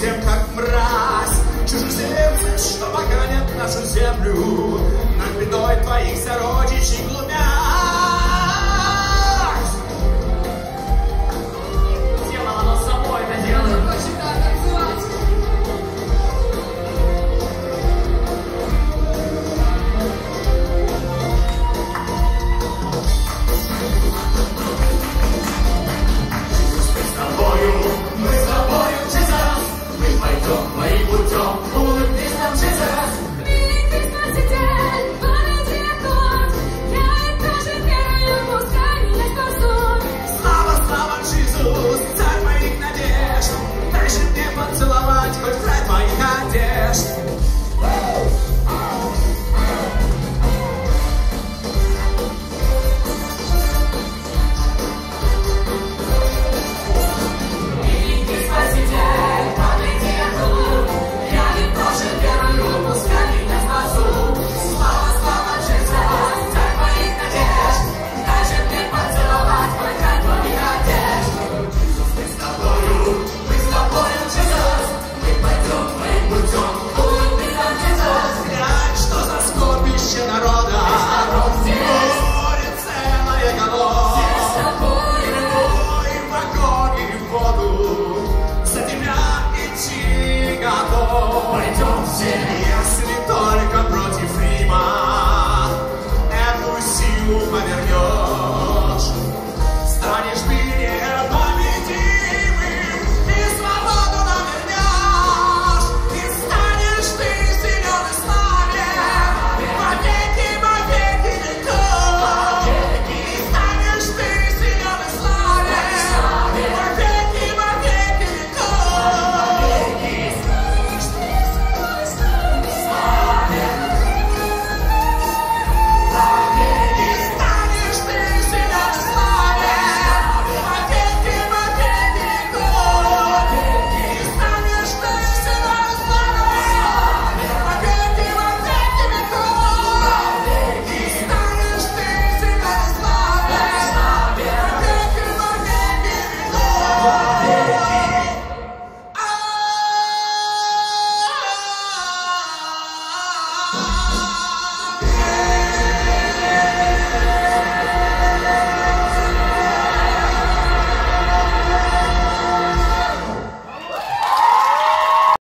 тем, как мразь. Чужеземцы, что поганят нашу землю. Jacob,